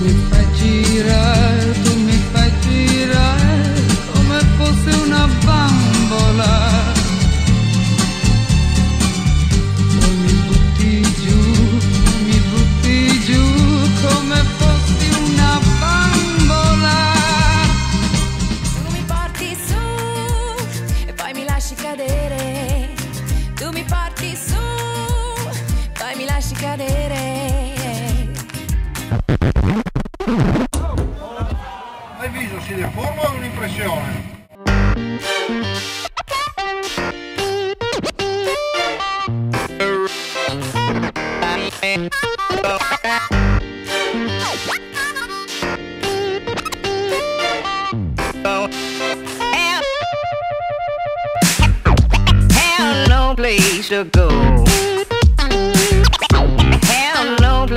Refrigerar Dai viso si deforma o un'impressione? No place to go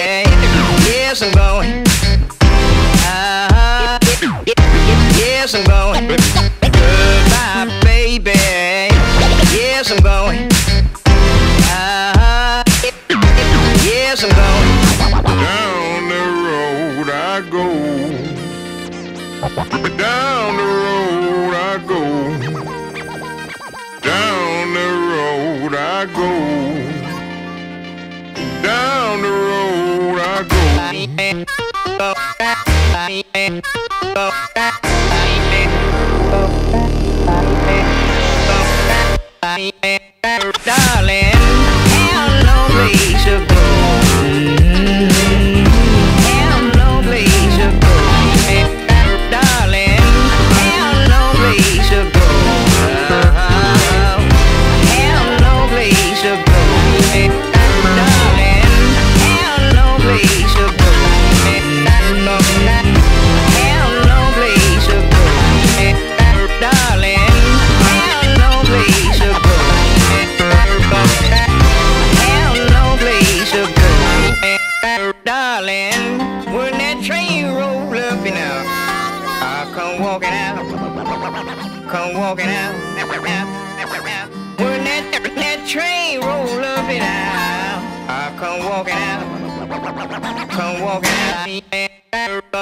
Yes, I'm going. Uh, yes, I'm going. Goodbye, baby. Yes, I'm going. Uh, yes, I'm going. Down the road I go. Down the road I go. Down the road I go. Down tại bên công tác tại bên công tác tại bên công tác tại bên come walking out. When that, that train roll up and out, I come walking out. Come walking out.